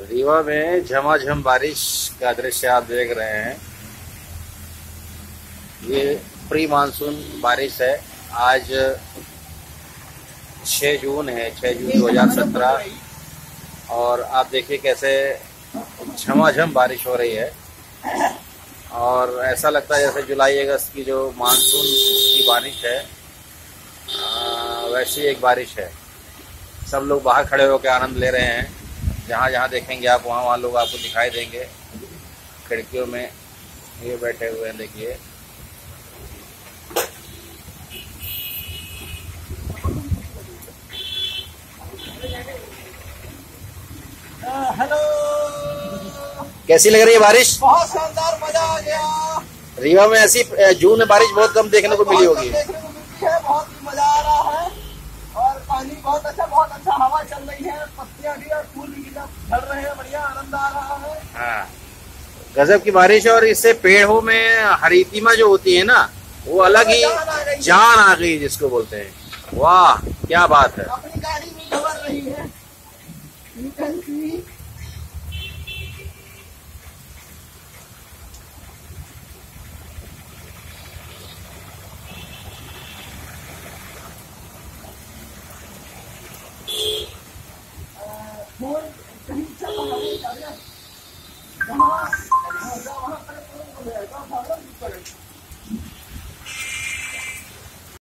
रीवा में झमाझम बारिश का दृश्य आप देख रहे हैं। ये प्री मानसून बारिश है। आज 6 जून है 6 जून 2017 और आप देखिए कैसे झमाझम बारिश हो रही है। और ऐसा लगता है जैसे जुलाई अगस्त की जो मानसून की बारिश है वैसी एक बारिश है। सब लोग बाहर खड़े होकर आनंद ले रहे हैं। जहाँ जहाँ देखेंगे आप वहाँ वहाँ लोग आपको दिखाई देंगे। खिड़कियों में ये बैठे हुए हैं देखिए। हेलो कैसी लग रही है बारिश? बहुत शानदार मज़ा आ गया। रीवा में ऐसी जून में बारिश बहुत कम देखने को मिली होगी। बहुत मज़ा आ रहा है और पानी बहुत अच्छा बहुत अच्छा हवा चल रही है पत्तियाँ भी और फूल भी झड़ रहे हैं बढ़िया आनंद आ रहा है। हाँ। गजब की बारिश और इससे पेड़ों में हरितिमा जो होती है ना वो अलग ही जान आ गई। जिसको बोलते हैं। वाह क्या बात है। अपनी गाड़ी में खबर रही है। Ой, ты чё, погоди, давай. Давай.